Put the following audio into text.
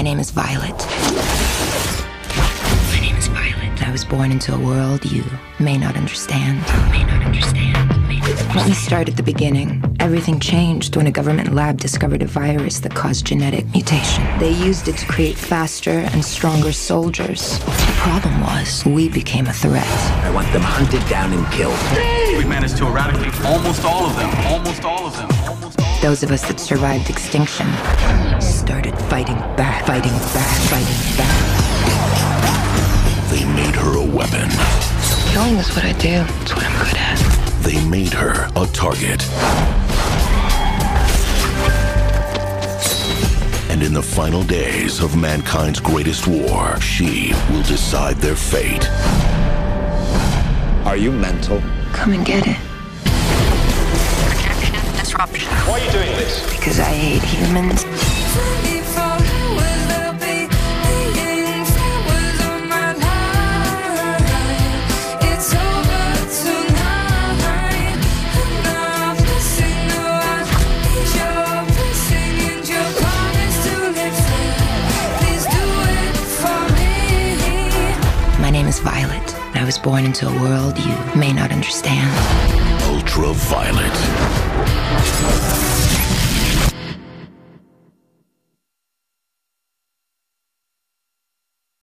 My name is Violet. My name is Violet. I was born into a world you may not understand. May not understand. May not Let me start at the beginning. Everything changed when a government lab discovered a virus that caused genetic mutation. They used it to create faster and stronger soldiers. The problem was, we became a threat. I want them hunted down and killed. We managed to eradicate almost all of them. Those of us that survived extinction started fighting back, fighting back, fighting back. They made her a weapon. Killing is what I do. It's what I'm good at. They made her a target. And in the final days of mankind's greatest war, she will decide their fate. Are you mental? Come and get it. Doing this? Because I hate humans. My name is Violet. I was born into a world you may not understand. Ultraviolet.